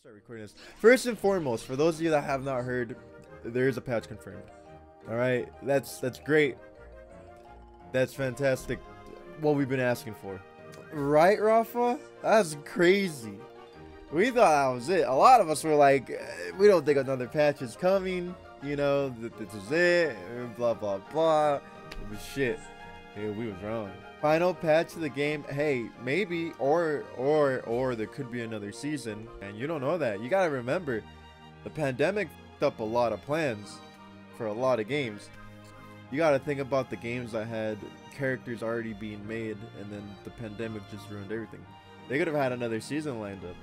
start recording this. First and foremost, for those of you that have not heard, there is a patch confirmed. All right, that's that's great. That's fantastic. What we've been asking for, right, Rafa? That's crazy. We thought that was it. A lot of us were like, eh, we don't think another patch is coming. You know, this is it. Blah blah blah. It was shit. Yeah, we was wrong. Final patch of the game. Hey, maybe or or or there could be another season, and you don't know that. You gotta remember, the pandemic up a lot of plans for a lot of games. You gotta think about the games that had characters already being made, and then the pandemic just ruined everything. They could have had another season lined up.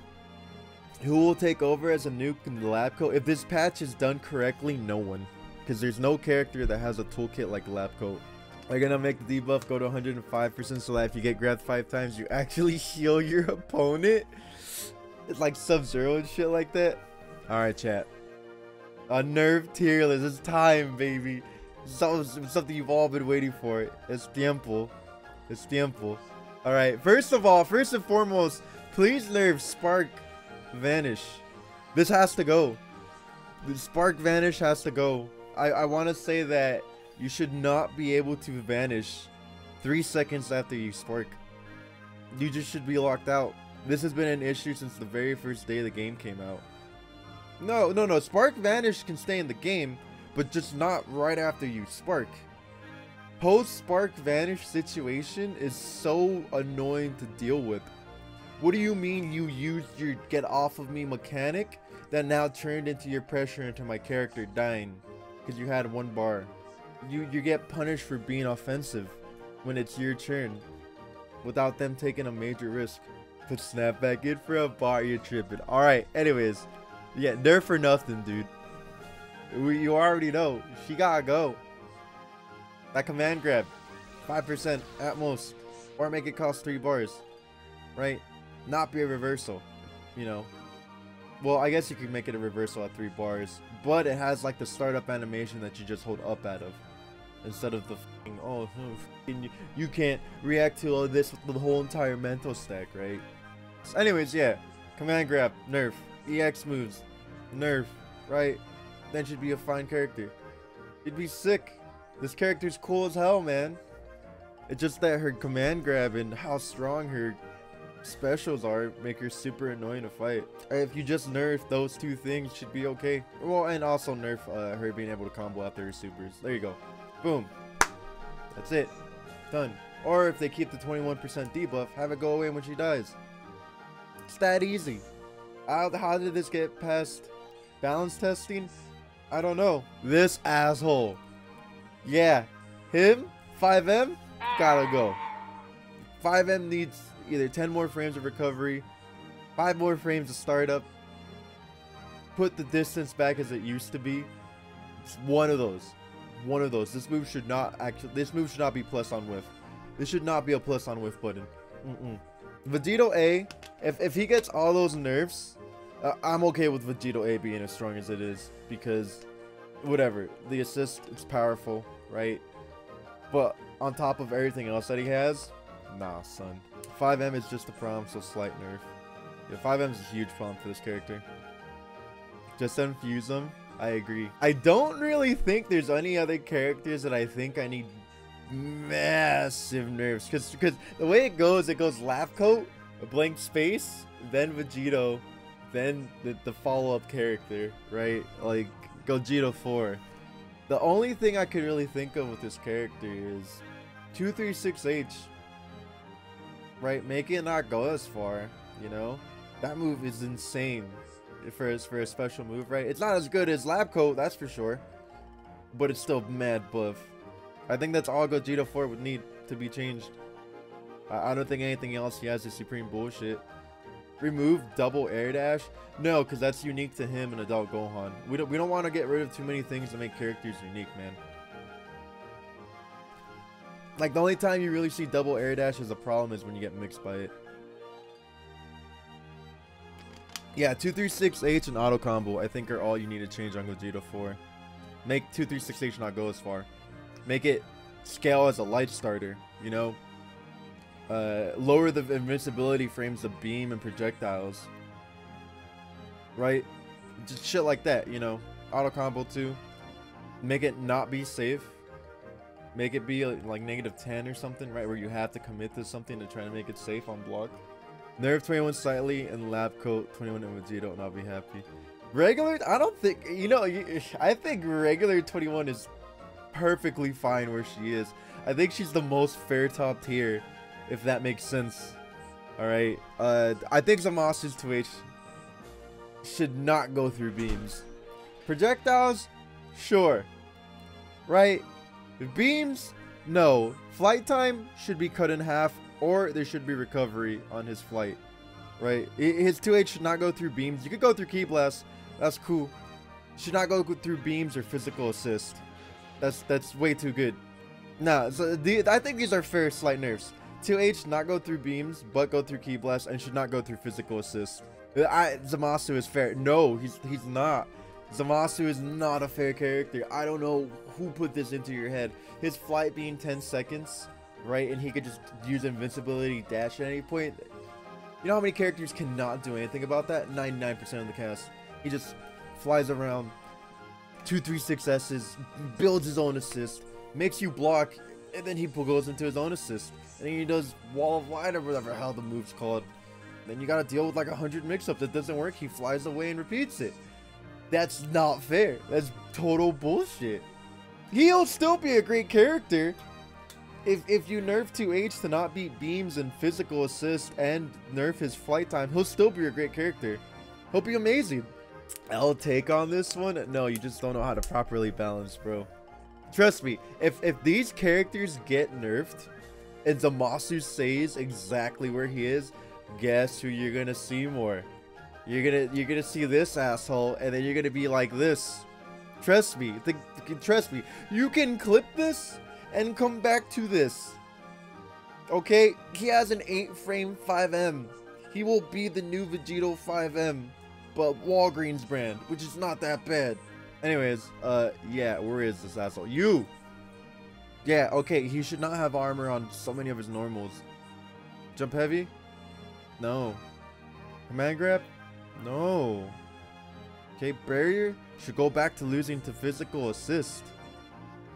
Who will take over as a nuke in the lab coat? If this patch is done correctly, no one. Because there's no character that has a toolkit like lab coat. They're gonna make the debuff go to 105% so that if you get grabbed five times, you actually heal your opponent. It's like Sub-Zero and shit like that. Alright, chat. A nerf tier list. It's time, baby. So, something you've all been waiting for. It's tiempo. It's tiempo. Alright, first of all, first and foremost, please nerf Spark Vanish. This has to go. The Spark Vanish has to go. I, I want to say that you should not be able to vanish three seconds after you spark. You just should be locked out. This has been an issue since the very first day the game came out. No, no, no. Spark Vanish can stay in the game, but just not right after you spark. Post Spark Vanish situation is so annoying to deal with. What do you mean you used your get off of me mechanic that now turned into your pressure into my character dying because you had one bar? You you get punished for being offensive when it's your turn without them taking a major risk. Put snap back in for a bar, you're tripping. Alright, anyways. Yeah, nerf for nothing, dude. We, you already know. She gotta go. That command grab. 5% at most. Or make it cost 3 bars. Right? Not be a reversal. You know. Well, I guess you could make it a reversal at 3 bars. But it has like the startup animation that you just hold up out of instead of the oh you can't react to all this with the whole entire mental stack right? So anyways yeah. Command grab nerf. Ex moves nerf right? Then should be a fine character. It'd be sick. This character's cool as hell man. It's just that her command grab and how strong her specials are make her super annoying to fight. If you just nerf those two things should be okay. Well and also nerf uh, her being able to combo after her supers. There you go Boom. That's it. Done. Or if they keep the 21% debuff, have it go away when she dies. It's that easy. How, how did this get past balance testing? I don't know. This asshole. Yeah. Him? 5M? Gotta go. 5M needs either 10 more frames of recovery, 5 more frames of startup, put the distance back as it used to be. It's one of those one of those. This move should not actually. This move should not be plus on whiff. This should not be a plus on whiff button. Mm -mm. Vegito A, if if he gets all those nerfs, uh, I'm okay with Vegito A being as strong as it is because, whatever, the assist it's powerful, right? But on top of everything else that he has, nah, son. 5M is just a problem, so slight nerf. Yeah, 5M is a huge problem for this character. Just infuse him I agree. I don't really think there's any other characters that I think I need massive nerfs. Because because the way it goes, it goes Lab Coat, a blank space, then Vegito, then the, the follow-up character, right? Like Gogeta 4. The only thing I could really think of with this character is 236H. Right? Make it not go as far, you know? That move is insane for his for a special move, right? It's not as good as Lab Coat, that's for sure. But it's still mad buff. I think that's all Gogeta 4 would need to be changed. I, I don't think anything else he has is supreme bullshit. Remove double air dash? No, because that's unique to him and Adult Gohan. We don't we don't want to get rid of too many things to make characters unique, man. Like the only time you really see double air dash as a problem is when you get mixed by it. Yeah, 236H and auto combo, I think are all you need to change on Gogeta 4. Make 236H not go as far. Make it scale as a light starter, you know? Uh, lower the invincibility frames of beam and projectiles. right? Just shit like that, you know. Auto combo too. Make it not be safe. Make it be like negative 10 or something, right? Where you have to commit to something to try to make it safe on block. Nerf 21 slightly and lab coat 21 and Vegito and I'll be happy. Regular, I don't think, you know, I think regular 21 is perfectly fine where she is. I think she's the most fair top tier, if that makes sense. Alright, uh, I think Zamasu's 2H should not go through beams. Projectiles? Sure. Right? Beams? No. Flight time should be cut in half, or there should be recovery on his flight. Right? His 2H should not go through beams. You could go through ki Blast. That's cool. Should not go through beams or physical assist. That's that's way too good. Nah, so the, I think these are fair slight nerfs. 2H not go through beams, but go through ki Blast, and should not go through physical assist. Uh, I, Zamasu is fair. No, he's he's not. Zamasu is not a fair character. I don't know who put this into your head. His flight being 10 seconds, right? And he could just use invincibility dash at any point. You know how many characters cannot do anything about that? 99% of the cast. He just flies around, 236 S's, builds his own assist, makes you block, and then he goes into his own assist. And then he does wall of light or whatever how the move's called. Then you gotta deal with like a hundred mix-ups. That doesn't work, he flies away and repeats it. That's not fair. That's total bullshit. He'll still be a great character if, if you nerf 2H to not beat beams and physical assist and nerf his flight time, he'll still be a great character. He'll be amazing. I'll take on this one. No, you just don't know how to properly balance, bro. Trust me, if, if these characters get nerfed and Zamasu stays exactly where he is, guess who you're gonna see more? You're gonna you're gonna see this asshole, and then you're gonna be like this. Trust me. Think, trust me. You can clip this and come back to this. Okay, he has an 8 frame 5M. He will be the new Vegito 5M, but Walgreens brand, which is not that bad. Anyways, uh, yeah, where is this asshole? You! Yeah, okay, he should not have armor on so many of his normals. Jump heavy? No. Command grab? No. Okay, barrier should go back to losing to physical assist.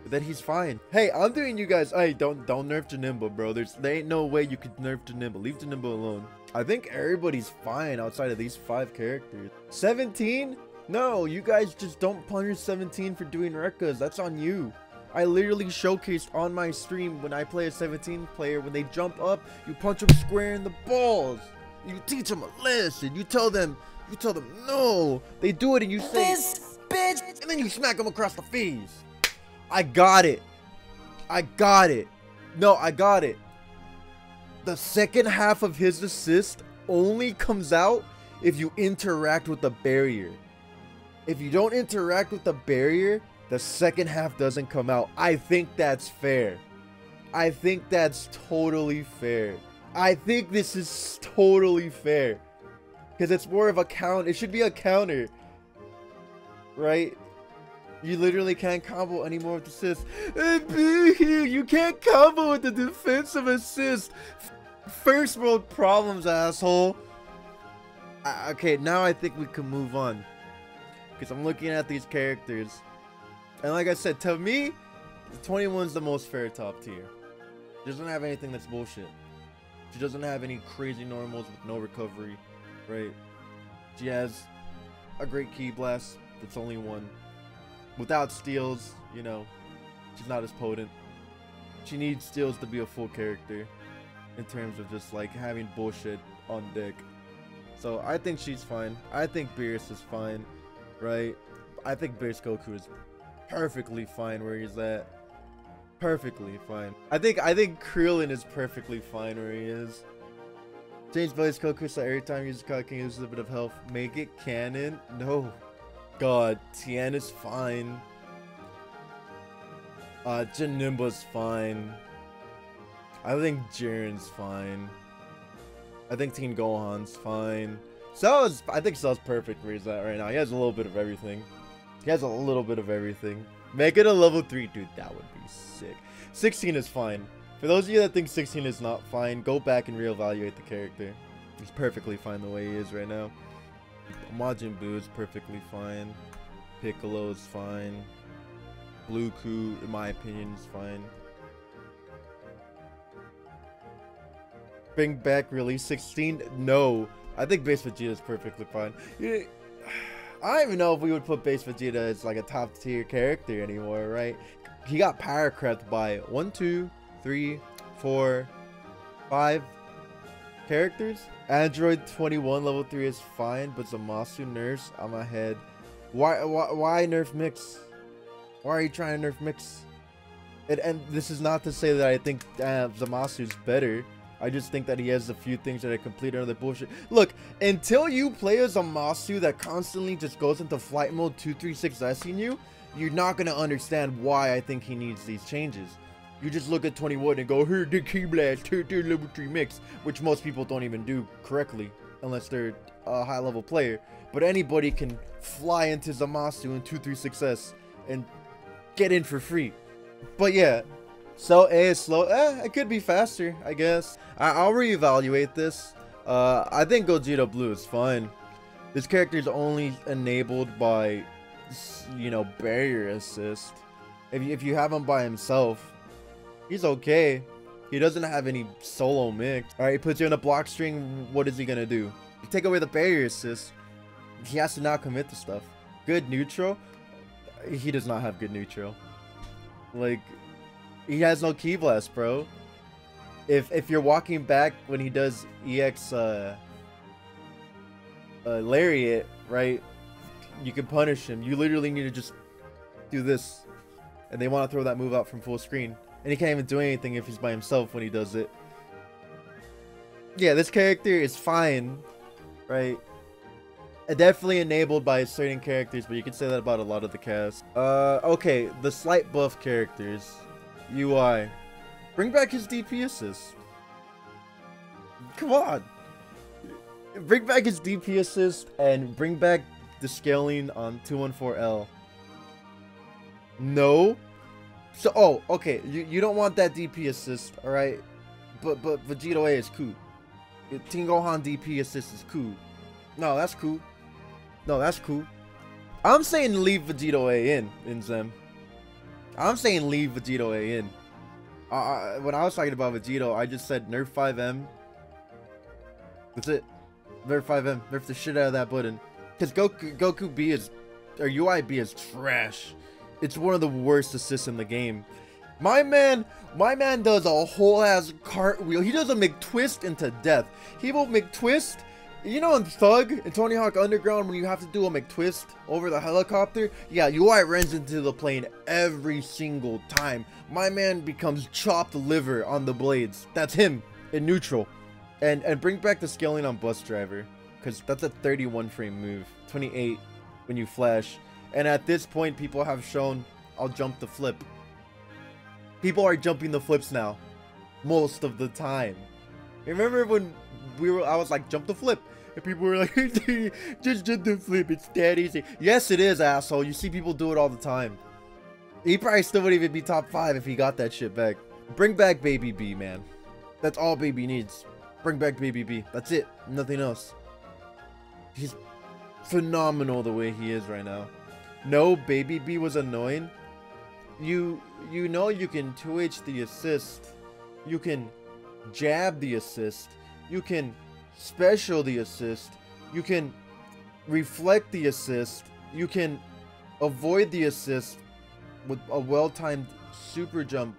Then he's fine. Hey, I'm doing you guys. Hey, don't don't nerf Janemba, bro. There's there ain't no way you could nerf Janemba. Leave Janemba alone. I think everybody's fine outside of these five characters. 17? No, you guys just don't punish 17 for doing Rekkas. That's on you. I literally showcased on my stream when I play a 17 player, when they jump up, you punch them square in the balls. You teach them a lesson. You tell them, you tell them no. They do it and you say, this bitch, and then you smack them across the face. I got it. I got it. No, I got it. The second half of his assist only comes out if you interact with the barrier. If you don't interact with the barrier, the second half doesn't come out. I think that's fair. I think that's totally fair. I think this is totally fair. Because it's more of a count. It should be a counter. Right? You literally can't combo anymore with the assist. You can't combo with the defensive assist. First world problems, asshole. okay, now I think we can move on. Because I'm looking at these characters. And like I said, to me, 21's the most fair top tier. She doesn't have anything that's bullshit. She doesn't have any crazy normals with no recovery, right? She has a great ki Blast. That's only one. Without steals, you know, she's not as potent. She needs steals to be a full character in terms of just like having bullshit on deck. So I think she's fine. I think Beerus is fine, right? I think Beerus Goku is perfectly fine where he's at perfectly fine. I think I think Krillin is perfectly fine where he is. Change Blaze Goku so every time you use a can use a bit of health. Make it canon? No. God, Tien is fine. Uh, Janemba's fine. I think Jiren's fine. I think Teen Gohan's fine. Cell's, I think Cell's perfect he's at right now. He has a little bit of everything. He has a little bit of everything. Make it a level 3, dude. That would be sick. 16 is fine. For those of you that think 16 is not fine, go back and reevaluate the character. He's perfectly fine the way he is right now. Majin Buu is perfectly fine. Piccolo is fine. Blue Ku, in my opinion, is fine. Bring back release 16? No. I think base Vegeta is perfectly fine. I don't even know if we would put base Vegeta as like a top tier character anymore, right? He got power crept by one, two, three, four, five characters. Android 21 level 3 is fine, but Zamasu nerfs, I'm ahead. Why, why, why nerf mix? Why are you trying to nerf mix? And, and this is not to say that I think uh, Zamasu's better. I just think that he has a few things that are complete under bullshit. Look, until you play as a Masu that constantly just goes into flight mode 236S'ing you, you're not going to understand why I think he needs these changes. You just look at 21 and go, here, the ki blast, here, the level 3 mix, which most people don't even do correctly unless they're a high level player. But anybody can fly into Zamasu in 2-3 success and get in for free. But yeah, so A is slow. Eh, it could be faster, I guess. I will reevaluate this. Uh, I think Gogeta Blue is fine. This character is only enabled by, you know, barrier assist. If you, if you have him by himself, he's okay. He doesn't have any solo mix. Alright, he puts you in a block string, what is he gonna do? Take away the barrier assist, he has to not commit to stuff. Good neutral? He does not have good neutral. Like, he has no ki blast, bro. If if you're walking back when he does EX uh, uh lariat, right? You can punish him. You literally need to just do this. And they want to throw that move out from full screen. And he can't even do anything if he's by himself when he does it. Yeah, this character is fine, right? Definitely enabled by certain characters, but you can say that about a lot of the cast. Uh, okay, the slight buff characters. UI. Bring back his DP assist. Come on. Bring back his DP assist and bring back the scaling on 214L. No. So, oh, okay. You, you don't want that DP assist, alright? But, but Vegito A is cool. Teen Gohan DP assist is cool. No, that's cool. No, that's cool. I'm saying leave Vegito A in, in Zem. I'm saying leave Vegito A in. Uh, when I was talking about Vegito, I just said nerf 5M. That's it. Nerf 5M. Nerf the shit out of that button. Because Goku, Goku B is, or UIB is trash. It's one of the worst assists in the game. My man, my man does a whole ass cartwheel. He does a McTwist into death. He will McTwist you know in Thug, in Tony Hawk Underground, when you have to do a McTwist over the helicopter? Yeah, UI runs into the plane every single time. My man becomes chopped liver on the blades. That's him in neutral. And and bring back the scaling on Bus Driver. Because that's a 31 frame move. 28 when you flash. And at this point, people have shown I'll jump the flip. People are jumping the flips now. Most of the time. Remember when we were I was like jump the flip? And people were like just jump the flip. It's that easy. Yes it is asshole. You see people do it all the time. He probably still wouldn't even be top five if he got that shit back. Bring back baby b man. That's all baby needs. Bring back baby b. That's it. Nothing else. He's phenomenal the way he is right now no baby b was annoying. You you know you can 2h the assist. You can jab the assist. You can special the assist, you can reflect the assist, you can avoid the assist with a well-timed super jump.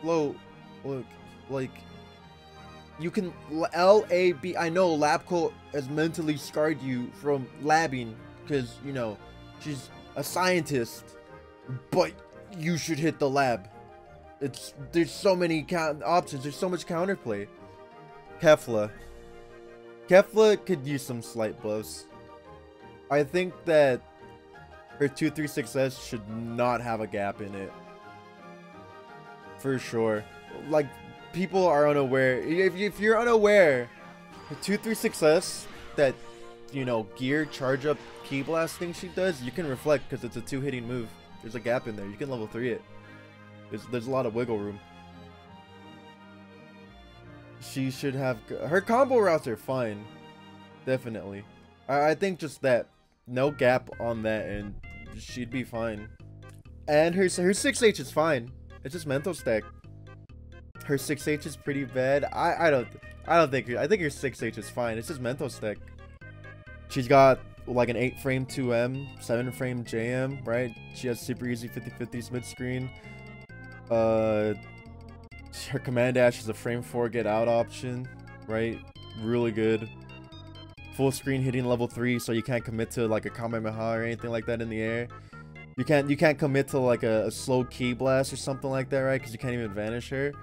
Float look like you can lab i know labco has mentally scarred you from labbing because you know she's a scientist but you should hit the lab it's there's so many options there's so much counterplay Kefla. Kefla could use some slight buffs. I think that her 236S should not have a gap in it. For sure. Like, people are unaware. If, if you're unaware, the 236S, that, you know, gear charge up ki blast thing she does, you can reflect because it's a two hitting move. There's a gap in there. You can level 3 it. There's, there's a lot of wiggle room she should have her combo routes are fine definitely I, I think just that. No gap on that and she'd be fine. And her, her 6H is fine. It's just mental stack. Her 6H is pretty bad. I, I don't I don't think I think her 6H is fine. It's just mental stack. She's got like an 8 frame 2M, 7 frame JM, right? She has super easy 50-50 mid screen. Uh her command dash is a frame 4 get out option, right? Really good. Full screen hitting level 3 so you can't commit to like a Kamehameha or anything like that in the air. You can't you can't commit to like a, a slow ki blast or something like that, right? Because you can't even vanish her.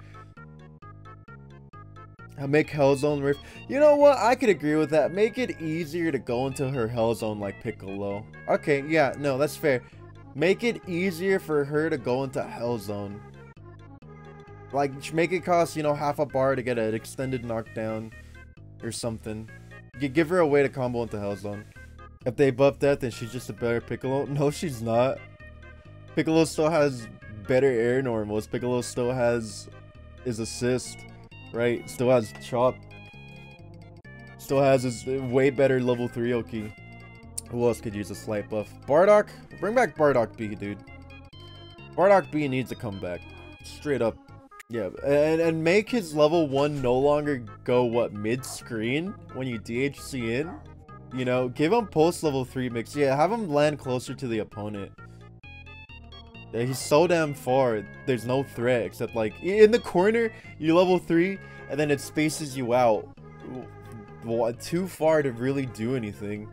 Make Hellzone Rift. You know what? I could agree with that. Make it easier to go into her Hellzone like Piccolo. Okay, yeah, no, that's fair. Make it easier for her to go into Hellzone. Like, make it cost, you know, half a bar to get an extended knockdown or something. You give her a way to combo into Hellzone. If they buff that, then she's just a better Piccolo. No, she's not. Piccolo still has better air normals. Piccolo still has his assist right? Still has chop. Still has his way better level 3 Oki. Who else could use a slight buff? Bardock? Bring back Bardock B, dude. Bardock B needs to come back. Straight up. Yeah, and, and make his level 1 no longer go, what, mid-screen? When you DHC in? You know, give him post level 3 mix. Yeah, have him land closer to the opponent. He's so damn far. There's no threat except like in the corner, you level three, and then it spaces you out. too far to really do anything.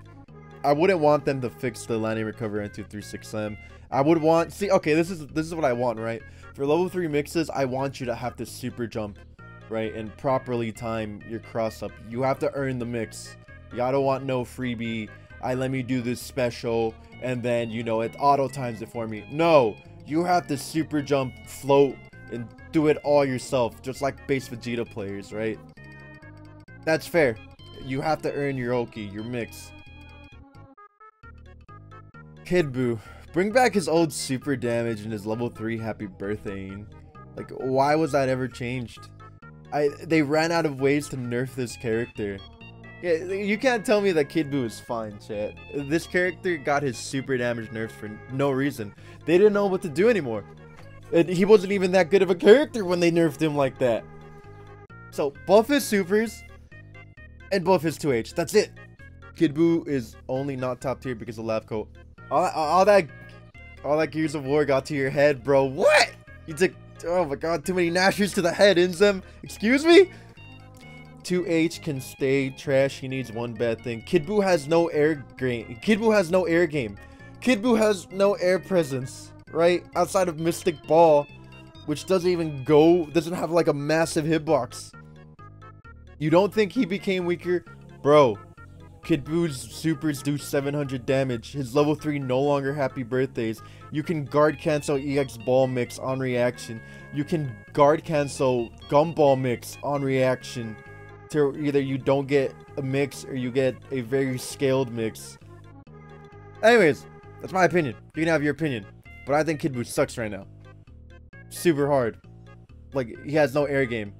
I wouldn't want them to fix the landing recovery into 36M. I would want see okay, this is this is what I want, right? For level 3 mixes, I want you to have to super jump, right? And properly time your cross up. You have to earn the mix. Y'all don't want no freebie. I let me do this special and then you know it auto times it for me. No, you have to super jump, float, and do it all yourself, just like base Vegeta players, right? That's fair. You have to earn your Oki, your mix. Kid Buu. Bring back his old super damage and his level 3 happy birthday. Like, why was that ever changed? I They ran out of ways to nerf this character. Yeah, you can't tell me that Kid Buu is fine, chat. This character got his super damage nerfed for no reason. They didn't know what to do anymore. And he wasn't even that good of a character when they nerfed him like that. So, buff his supers, and buff his 2H. That's it. Kid Buu is only not top tier because of lab coat. All, all that, all that Gears of War got to your head, bro. What? You took, oh my god, too many Gnashers to the head, Inzem. Excuse me? 2H can stay trash. He needs one bad thing. Kid Buu has no air game. Kid Buu has no air game. Kid Buu has no air presence, right? Outside of Mystic Ball, which doesn't even go, doesn't have like a massive hitbox. You don't think he became weaker? Bro, Kid Buu's supers do 700 damage. His level 3 no longer happy birthdays. You can guard cancel EX ball mix on reaction. You can guard cancel gumball mix on reaction to either you don't get a mix or you get a very scaled mix. Anyways, that's my opinion. You can have your opinion. But I think Kid Buu sucks right now. Super hard. Like, he has no air game.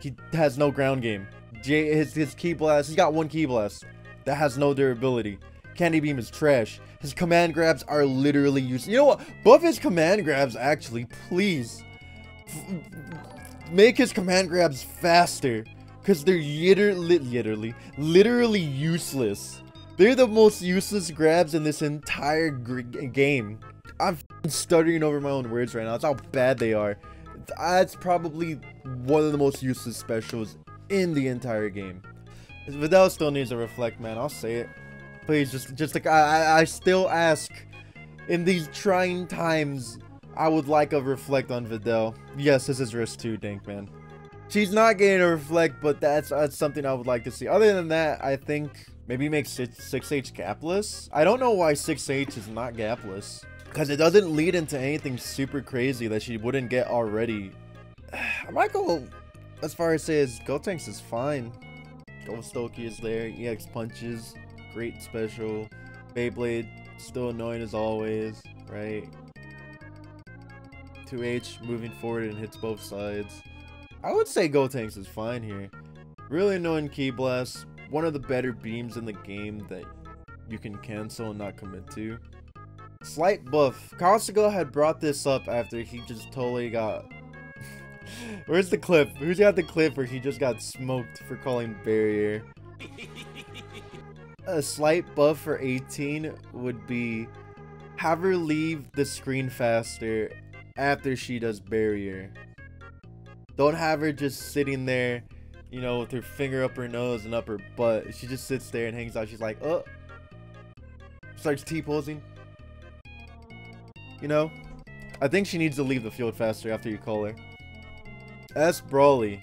He has no ground game. J his, his ki blast, he's got one ki blast that has no durability. Candy Beam is trash. His command grabs are literally useless. You know what? Buff his command grabs, actually, please. F make his command grabs faster. Because they're literally, literally, literally useless. They're the most useless grabs in this entire game. I'm stuttering over my own words right now. That's how bad they are. That's probably one of the most useless specials in the entire game. Videl still needs to reflect, man. I'll say it. Please, just, just like I, I still ask, in these trying times, I would like a reflect on Videl. Yes, this is risk too, Dank, man. She's not getting a reflect, but that's, that's something I would like to see. Other than that, I think maybe make 6H gapless. I don't know why 6H is not gapless. Because it doesn't lead into anything super crazy that she wouldn't get already. I might go as far as say as Gotenks is fine. Ghost Oki is there. EX punches. Great special. Beyblade. Still annoying as always. Right? 2H moving forward and hits both sides. I would say Gotenks is fine here. Really annoying Ki Blast. One of the better beams in the game that you can cancel and not commit to. Slight buff. Kasuga had brought this up after he just totally got... Where's the clip? Who's got the clip where he just got smoked for calling barrier? A slight buff for 18 would be have her leave the screen faster after she does barrier. Don't have her just sitting there, you know, with her finger up her nose and up her butt. She just sits there and hangs out. She's like, oh. Starts T-posing. You know? I think she needs to leave the field faster after you call her. S. Broly.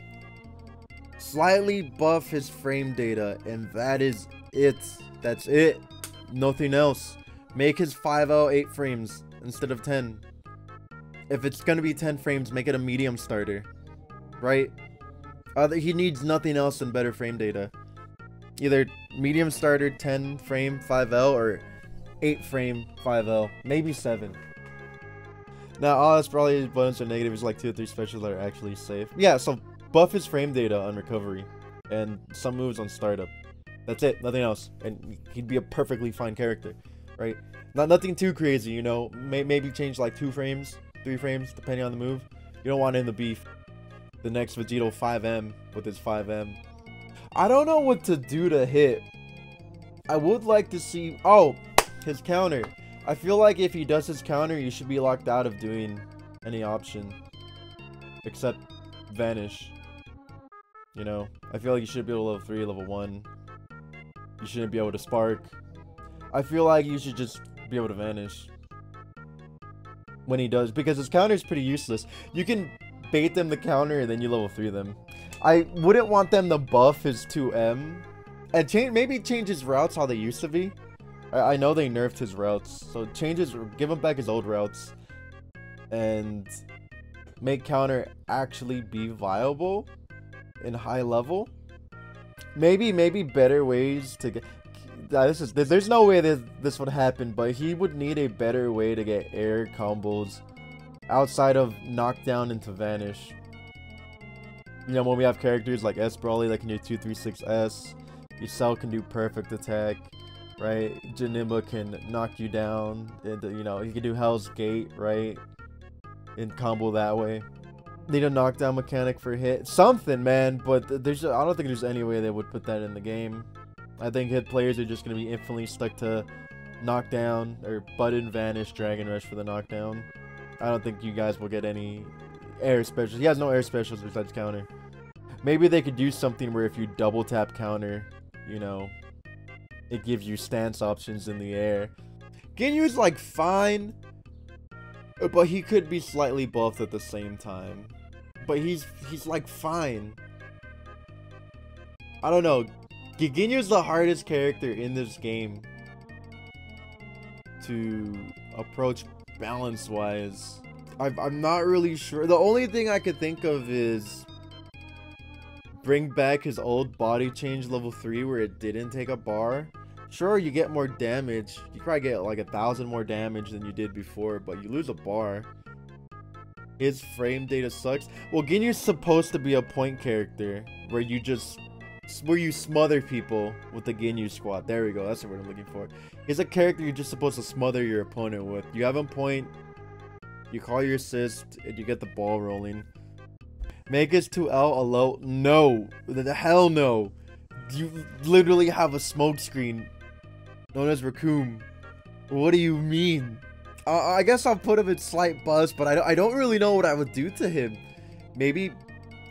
Slightly buff his frame data, and that is it. That's it. Nothing else. Make his 5L 8 frames instead of 10. If it's gonna be 10 frames, make it a medium starter. Right? Uh, he needs nothing else than better frame data. Either medium starter 10 frame 5L or 8 frame 5L. Maybe 7. Now, all that's probably bonus or negative is like 2 or 3 specials that are actually safe. Yeah, so buff his frame data on recovery. And some moves on startup. That's it, nothing else. And he'd be a perfectly fine character, right? Not nothing too crazy, you know. May, maybe change like 2 frames, 3 frames, depending on the move. You don't want him to be the next Vegito 5M with his 5M. I don't know what to do to hit. I would like to see... Oh, his counter. I feel like if he does his counter, you should be locked out of doing any option. Except Vanish. You know, I feel like you should be able to level 3, level 1. You shouldn't be able to spark. I feel like you should just be able to vanish. When he does, because his counter is pretty useless. You can bait them the counter and then you level 3 them. I wouldn't want them to buff his 2M. And change maybe change his routes how they used to be. I, I know they nerfed his routes. So change his give him back his old routes. And make counter actually be viable in high level. Maybe maybe better ways to get this is there's no way that this would happen, but he would need a better way to get air combos outside of knockdown into vanish. You know, when we have characters like S Broly that can do 236S, Yusel can do perfect attack, right? Janemba can knock you down, and you know, he can do Hell's Gate, right? And combo that way. Need a knockdown mechanic for hit. Something, man, but there's I don't think there's any way they would put that in the game. I think hit players are just going to be infinitely stuck to knockdown or button vanish dragon rush for the knockdown. I don't think you guys will get any air specials. He has no air specials besides counter. Maybe they could do something where if you double tap counter, you know, it gives you stance options in the air. Ginyu's like fine, but he could be slightly buffed at the same time. But he's he's like fine. I don't know. Giginyu's the hardest character in this game to approach balance-wise. I'm not really sure. The only thing I could think of is bring back his old body change level 3 where it didn't take a bar. Sure, you get more damage. You probably get like a thousand more damage than you did before, but you lose a bar. His frame data sucks. Well, Ginyu's supposed to be a point character where you just where you smother people with the Ginyu squad. There we go. That's word I'm looking for. He's a character you're just supposed to smother your opponent with. You have him point, you call your assist, and you get the ball rolling. Make his 2L a low. No. The hell no. You literally have a smoke screen known as Recoome. What do you mean? Uh, I guess I'll put him in slight buzz, but I, I don't really know what I would do to him. Maybe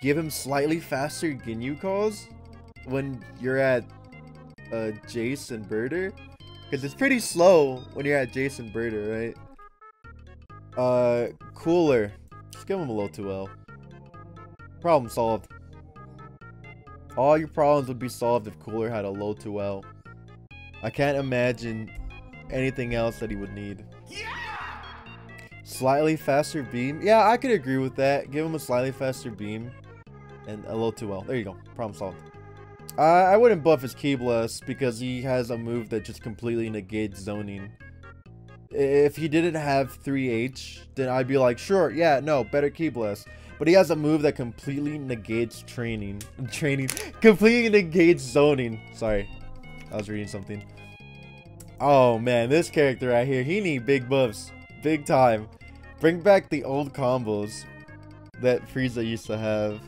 give him slightly faster Ginyu calls? When you're at uh, Jeice and Burter. Because it's pretty slow when you're at Jeice and Burter, right? Uh, Cooler. Just give him a little 2L. Problem solved. All your problems would be solved if Cooler had a low 2L. I can't imagine anything else that he would need. Yeah! Slightly faster beam. Yeah, I could agree with that. Give him a slightly faster beam and a low 2L. There you go. Problem solved. I wouldn't buff his Ki Blast because he has a move that just completely negates zoning. If he didn't have 3H, then I'd be like, sure, yeah, no, better Ki Blast. But he has a move that completely negates training. Training. Completely negates zoning. Sorry. I was reading something. Oh man, this character right here, he need big buffs. Big time. Bring back the old combos that Frieza used to have.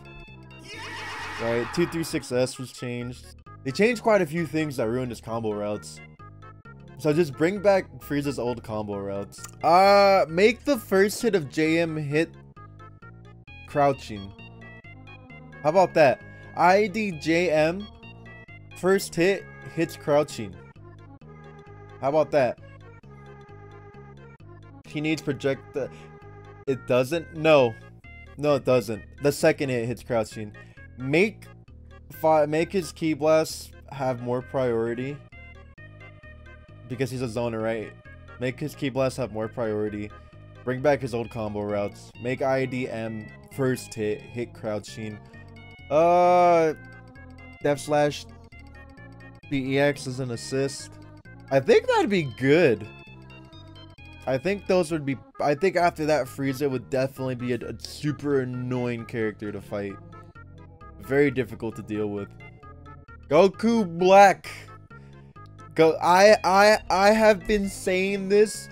Right, 236S was changed. They changed quite a few things that ruined his combo routes. So just bring back Frieza's old combo routes. Uh, make the first hit of JM hit crouching. How about that? IDJM first hit hits crouching. How about that? He needs project It doesn't? No. No, it doesn't. The second hit hits crouching. Make make his ki blast have more priority. Because he's a zoner, right? Make his ki blast have more priority. Bring back his old combo routes. Make IDM first hit, hit crouching. Uh, Def Slash BEX as an assist. I think that'd be good. I think those would be... I think after that, Frieza would definitely be a, a super annoying character to fight. Very difficult to deal with. Goku Black. Go. I I I have been saying this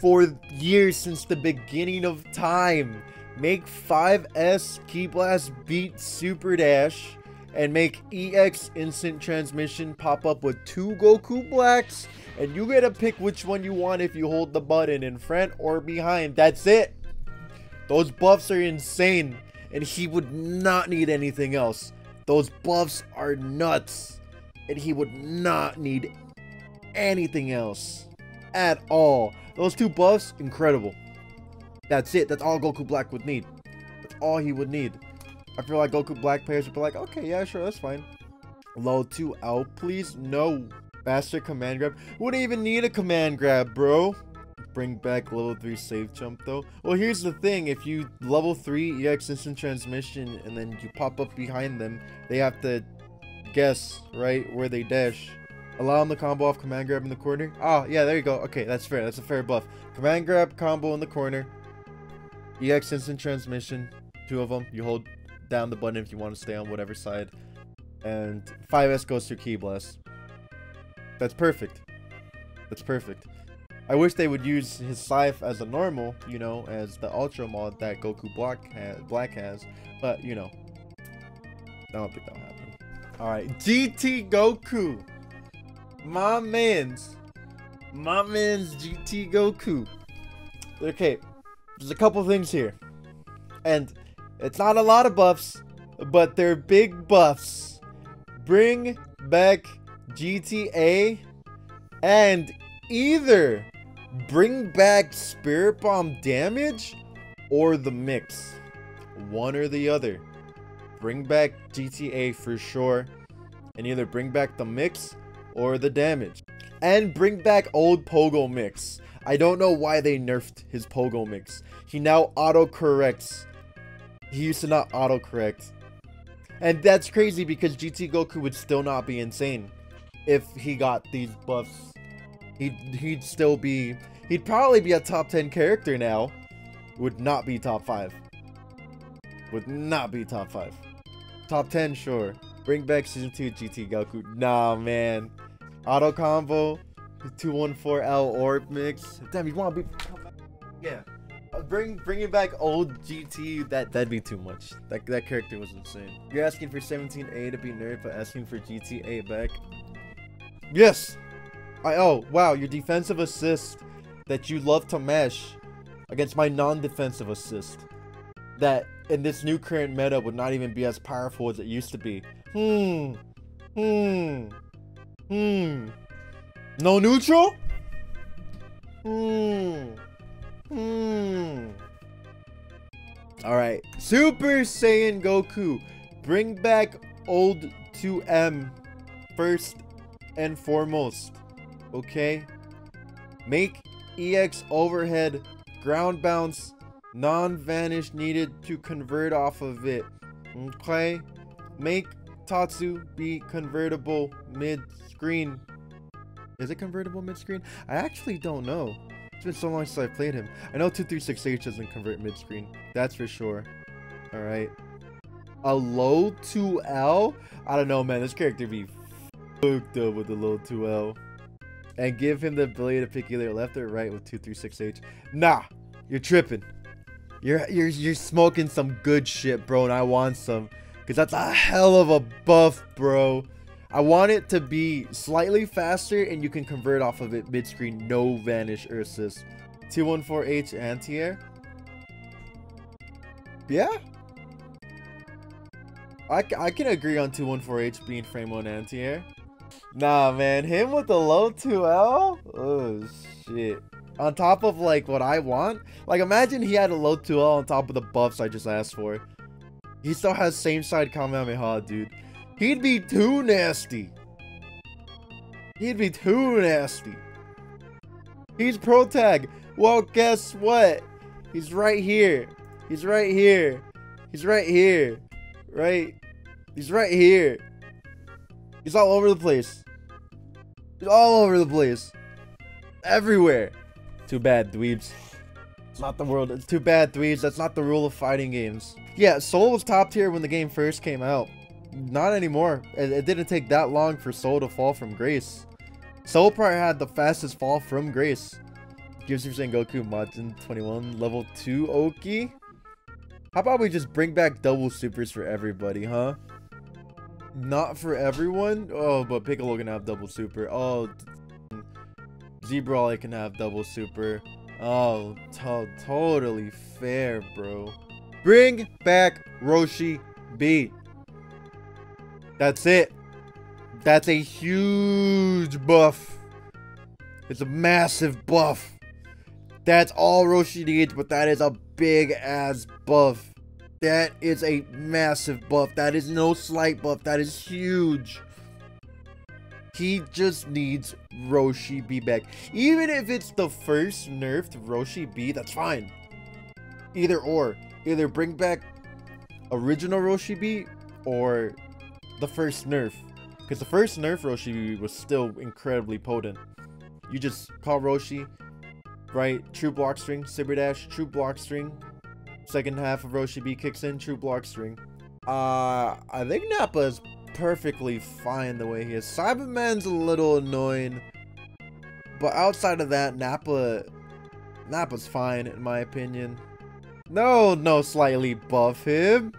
for years since the beginning of time. Make 5S Ki Blast beat Super Dash and make EX Instant Transmission pop up with two Goku Blacks and you get to pick which one you want if you hold the button in front or behind. That's it. Those buffs are insane and he would not need anything else. Those buffs are nuts and he would not need anything else at all. Those two buffs, incredible. That's it. That's all Goku Black would need. That's all he would need. I feel like Goku Black players would be like, okay, yeah, sure, that's fine. Low 2 out, please? No. Master command grab. Wouldn't even need a command grab, bro. Bring back level 3 safe jump, though. Well, here's the thing. If you level 3 EX instant transmission and then you pop up behind them, they have to guess, right, where they dash. Allow them to combo off command grab in the corner. Ah, yeah, there you go. Okay, that's fair. That's a fair buff. Command grab combo in the corner. EX instant transmission, two of them. You hold down the button if you want to stay on whatever side. And 5S goes to Ki Blast. That's perfect. That's perfect. I wish they would use his Scythe as a normal, you know, as the Ultra mod that Goku Black has, Black has. But, you know, I don't think that'll happen. Alright, GT Goku. My man's. My man's GT Goku. Okay, there's a couple things here. And it's not a lot of buffs, but they're big buffs. Bring back GTA and either bring back Spirit Bomb damage or the mix. One or the other. Bring back GTA for sure. And either bring back the mix or the damage. And bring back old Pogo mix. I don't know why they nerfed his Pogo mix. He now auto-corrects. He used to not auto-correct. And that's crazy because GT Goku would still not be insane if he got these buffs. He'd, he'd still be... He'd probably be a top 10 character now. Would not be top 5. Would not be top 5. Top 10, sure. Bring back Season 2 GT Goku. Nah, man. Auto combo. 214L orb mix. Damn, you want to be... Yeah. Uh, bring bringing back old GT that that'd be too much. That that character was insane. You're asking for 17A to be nerfed, but asking for GTA back. Yes. I oh wow your defensive assist that you love to mesh against my non-defensive assist that in this new current meta would not even be as powerful as it used to be. Hmm. Hmm. Hmm. No neutral? Hmm. Hmm. Alright. Super Saiyan Goku. Bring back old 2M first and foremost. Okay? Make EX overhead ground bounce non-vanish needed to convert off of it. Okay? Make Tatsu be convertible mid-screen. Is it convertible mid-screen? I actually don't know. It's been so long since I played him. I know 236H doesn't convert mid-screen. That's for sure. Alright. A low 2L? I don't know, man. This character be fucked up with the low 2L. And give him the ability to pick either left or right with 236H. Nah, you're tripping. You're you're you're smoking some good shit, bro, and I want some. Cause that's a hell of a buff, bro. I want it to be slightly faster and you can convert off of it mid-screen, no vanish or assist. 214H anti-air. Yeah. I, I can agree on 214H being frame 1 anti-air. Nah, man. Him with the low 2L? Oh, shit. On top of, like, what I want? Like, imagine he had a low 2L on top of the buffs I just asked for. He still has same side Kamehameha, dude. He'd be too nasty. He'd be too nasty. He's pro tag. Well, guess what? He's right here. He's right here. He's right here. Right? He's right here. He's all over the place. He's all over the place. Everywhere. Too bad, dweebs. It's not the world. It's too bad, dweebs. That's not the rule of fighting games. Yeah, Soul was top tier when the game first came out. Not anymore. It, it didn't take that long for Soul to fall from grace. Soul probably had the fastest fall from grace. Gives you saying Goku Majin 21 level 2 Oki. How about we just bring back double supers for everybody, huh? Not for everyone? Oh, but Piccolo can have double super. Oh, Zebra I can have double super. Oh, to totally fair, bro. Bring back Roshi B. That's it. That's a huge buff. It's a massive buff. That's all Roshi needs, but that is a big ass buff. That is a massive buff. That is no slight buff. That is huge. He just needs Roshi B back. Even if it's the first nerfed Roshi B, that's fine. Either or. Either bring back original Roshi B or the first nerf. Because the first nerf Roshi B was still incredibly potent. You just call Roshi, right? True block string, Cyber Dash, true block string, Second half of Roshi B kicks in, true block string. Uh, I think Nappa is perfectly fine the way he is. Saibaman's a little annoying. But outside of that, Nappa... Nappa's fine, in my opinion. No, no, slightly buff him.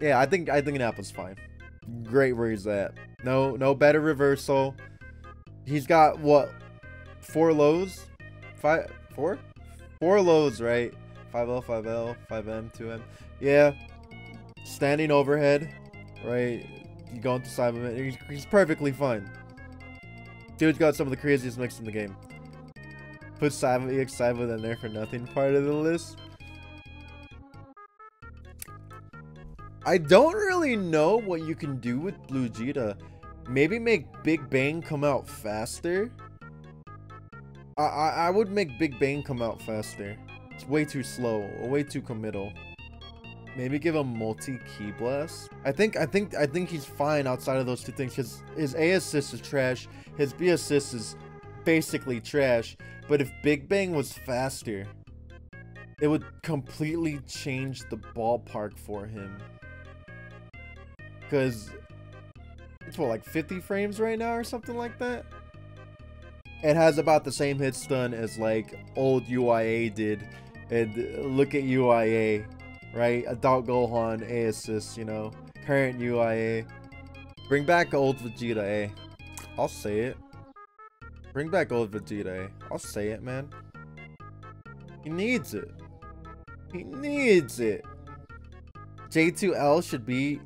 Yeah, I think I think Nappa's fine. Great where he's at. No, no better reversal. He's got what? Four lows? Five, four? Four lows, right? 5L, 5L, 5M, 2M. Yeah. Standing overhead, right? You go into Saibaman. He's, he's perfectly fine. Dude's got some of the craziest mix in the game. Put Cyber EX Cyber in there for nothing part of the list. I don't really know what you can do with Blue Vegeta. Maybe make Big Bang come out faster. I, I, I would make Big Bang come out faster. It's way too slow, way too committal. Maybe give him multi-ki blast. I think I think I think he's fine outside of those two things because his A assist is trash, his B assist is basically trash. But if Big Bang was faster, it would completely change the ballpark for him. Cause it's what like 50 frames right now or something like that. It has about the same hit stun as like old UIA did and look at UIA, right? Adult Gohan, A assist, you know. Current UIA. Bring back old Vegeta A. I'll say it. Bring back old Vegeta A. I'll say it, man. He needs it. He needs it. J2L should be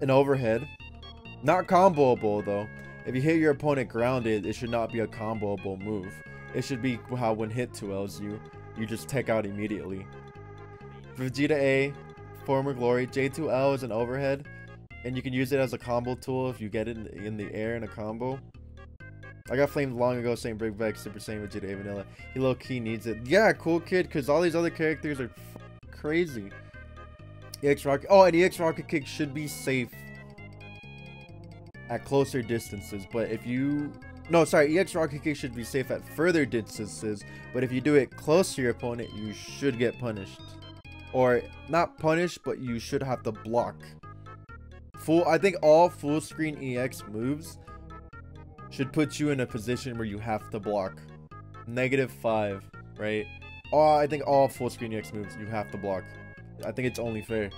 an overhead. Not comboable, though. If you hit your opponent grounded, it should not be a comboable move. It should be how when hit 2Ls you you just take out immediately. Vegeta A, Former Glory, J2L is an overhead, and you can use it as a combo tool if you get it in the air in a combo. I got flamed long ago saying Big Back Super Saiyan Vegeta A Vanilla. He low key needs it. Yeah, cool kid, because all these other characters are crazy. EX Rocket. Oh, and EX Rocket Kick should be safe at closer distances, but if you no, sorry, EX Rocket Kick should be safe at further distances, but if you do it close to your opponent, you should get punished. Or, not punished, but you should have to block. Full, I think all full screen EX moves should put you in a position where you have to block. Negative 5, right? Oh, I think all full screen EX moves you have to block. I think it's only fair.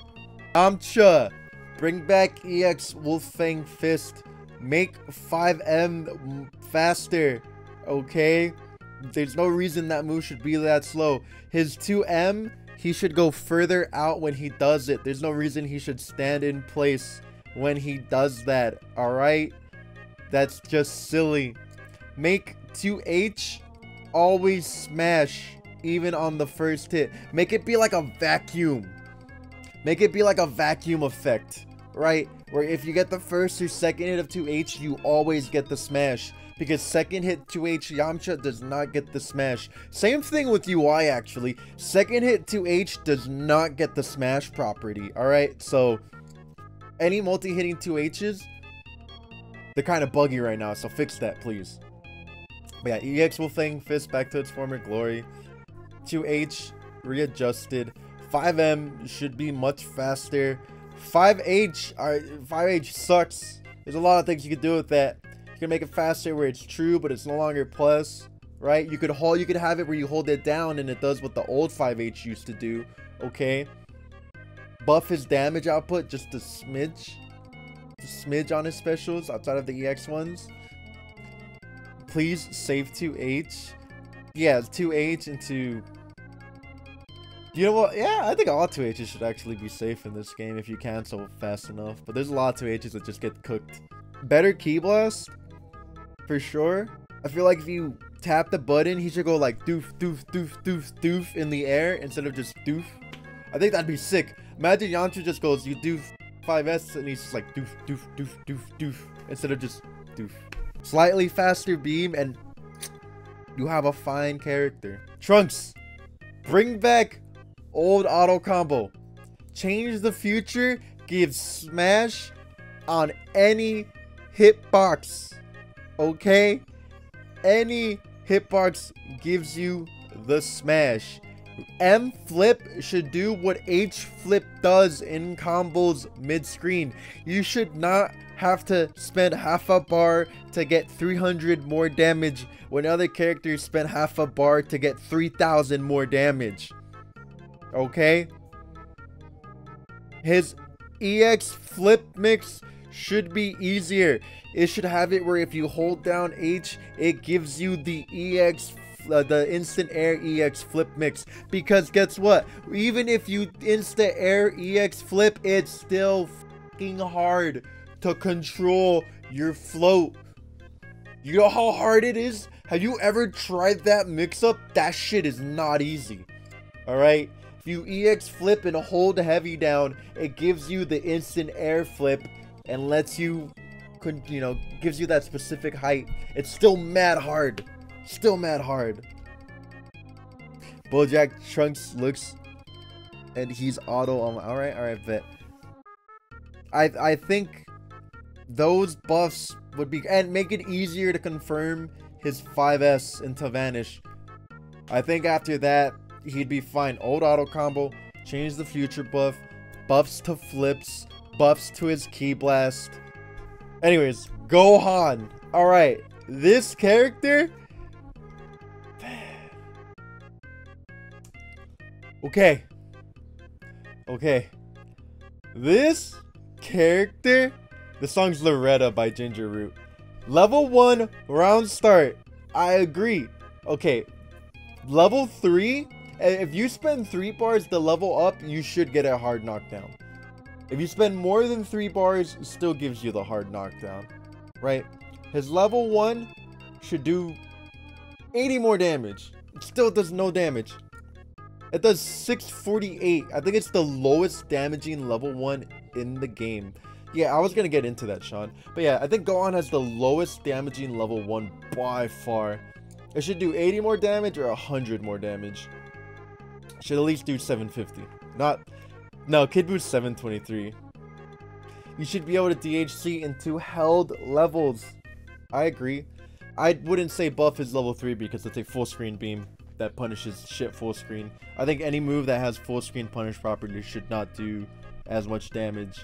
Yamcha, bring back EX Wolf Fang Fist. Make 5M faster, okay? There's no reason that move should be that slow. His 2M, he should go further out when he does it. There's no reason he should stand in place when he does that, alright? That's just silly. Make 2H always smash, even on the first hit. Make it be like a vacuum. Make it be like a vacuum effect, right? Where if you get the first or second hit of 2H, you always get the smash. Because second hit 2H, Yamcha does not get the smash. Same thing with UI, actually. Second hit 2H does not get the smash property, alright? So, any multi-hitting 2Hs, they're kind of buggy right now, so fix that, please. But yeah, EX Wolf Fang Fist back to its former glory. 2H readjusted. 5M should be much faster. 5H, alright, 5H sucks. There's a lot of things you could do with that. You can make it faster where it's true, but it's no longer plus, right? You could hold, you could have it where you hold it down and it does what the old 5H used to do, okay? Buff his damage output just a smidge, a smidge on his specials outside of the EX ones. Please save 2H. Yeah, 2H into you know what? Yeah, I think all 2Hs should actually be safe in this game if you cancel fast enough. But there's a lot of 2Hs that just get cooked. Better Ki Blast, for sure. I feel like if you tap the button, he should go like doof, doof, doof, doof, doof in the air instead of just doof. I think that'd be sick. Imagine Yamcha just goes, you doof 5S, and he's just like doof, doof, doof, doof, doof, instead of just doof. Slightly faster beam, and you have a fine character. Trunks, bring back old auto combo. Change the future gives smash on any hitbox. Okay? Any hitbox gives you the smash. M flip should do what H flip does in combos mid screen. You should not have to spend half a bar to get 300 more damage when other characters spend half a bar to get 3000 more damage okay? His EX flip mix should be easier. It should have it where if you hold down H, it gives you the EX uh, the instant air EX flip mix because guess what? Even if you instant air EX flip, it's still fucking hard to control your float. You know how hard it is? Have you ever tried that mix up? That shit is not easy. Alright? If you EX flip and hold heavy down, it gives you the instant air flip and lets you, you know, gives you that specific height. It's still mad hard. Still mad hard. Bojack Trunks looks and he's auto um alright, alright, bet. I I think those buffs would be and make it easier to confirm his 5S into Vanish. I think after that, he'd be fine. Old auto combo, change the future buff, buffs to flips, buffs to his ki blast. Anyways, Gohan. Alright, this character... Okay. Okay. This character... The song's Loretta by Ginger Root. Level 1, round start. I agree. Okay. Level 3, if you spend three bars to level up, you should get a hard knockdown. If you spend more than three bars, still gives you the hard knockdown, right? His level one should do 80 more damage. It still does no damage. It does 648. I think it's the lowest damaging level one in the game. Yeah, I was gonna get into that, Sean. But yeah, I think Gohan has the lowest damaging level one by far. It should do 80 more damage or 100 more damage. Should at least do 750. Not... No, Kid Boo's 723. You should be able to DHC into held levels. I agree. I wouldn't say buff is level 3 because it's a full screen beam that punishes shit full screen. I think any move that has full screen punish property should not do as much damage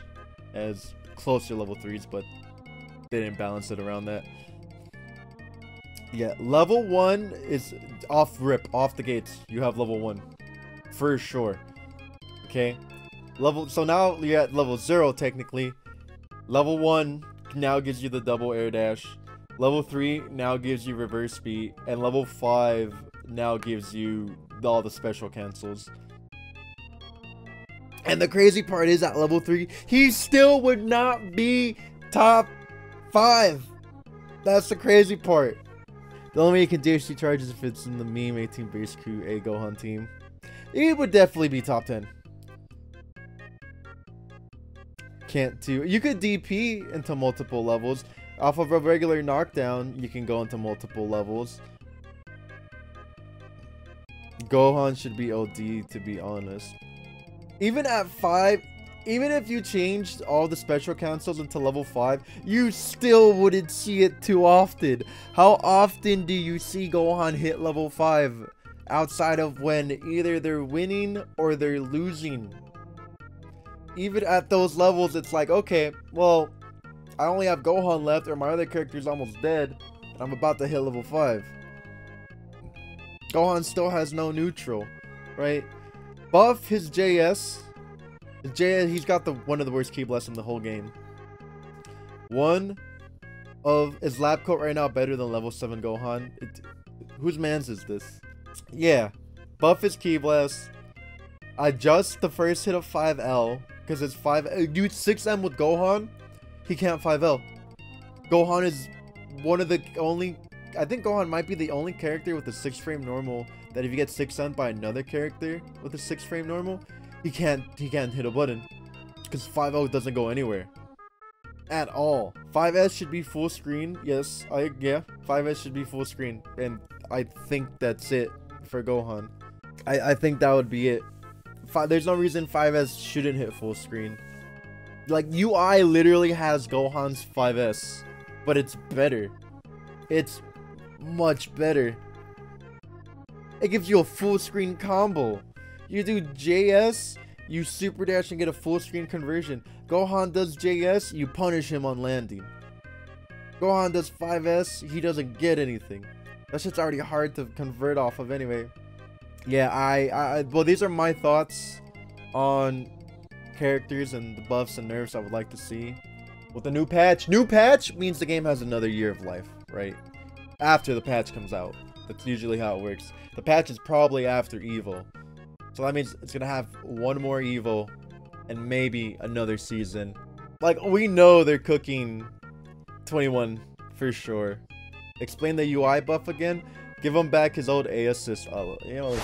as closer level 3s, but they didn't balance it around that. Yeah, level one is off rip, off the gates. You have level one, for sure. Okay, level. So now you're at level zero technically. Level one now gives you the double air dash. Level three now gives you reverse speed, and level five now gives you all the special cancels. And the crazy part is at level 3, he still would not be top 5. That's the crazy part. The only way he can DHC charges if it's in the meme 18 base crew A Gohan team. He would definitely be top 10. Can't do. You could DP into multiple levels. Off of a regular knockdown, you can go into multiple levels. Gohan should be OD, to be honest. Even at 5, even if you changed all the special cancels into level 5, you still wouldn't see it too often. How often do you see Gohan hit level 5? Outside of when either they're winning or they're losing. Even at those levels, it's like, okay, well, I only have Gohan left or my other character's almost dead. And I'm about to hit level 5. Gohan still has no neutral, right? Buff his JS. His JS, he's got the one of the worst ki blasts in the whole game. One of is lab coat right now better than level 7 Gohan? It, whose man's is this? Yeah. Buff his ki blast. Adjust the first hit of 5L. Because it's 5 uh, dude 6M with Gohan. He can't 5L. Gohan is one of the only I think Gohan might be the only character with a 6 frame normal that if you get 6 sent by another character with a 6 frame normal, he can't he can't hit a button. Because five L doesn't go anywhere. At all. 5S should be full screen. Yes, I yeah. 5S should be full screen. And I think that's it for Gohan. I, I think that would be it. Five, there's no reason 5S shouldn't hit full screen. Like UI literally has Gohan's 5S, but it's better. It's much better. It gives you a full screen combo. You do JS, you super dash and get a full screen conversion. Gohan does JS, you punish him on landing. Gohan does 5S, he doesn't get anything. That shit's already hard to convert off of anyway. Yeah, I, I, well, these are my thoughts on characters and the buffs and nerfs I would like to see. With the new patch, new patch means the game has another year of life, right? after the patch comes out. That's usually how it works. The patch is probably after Evo. So that means it's going to have one more Evo and maybe another season. Like, we know they're cooking 21 for sure. Explain the UI buff again. Give him back his old A assist. Oh, you know,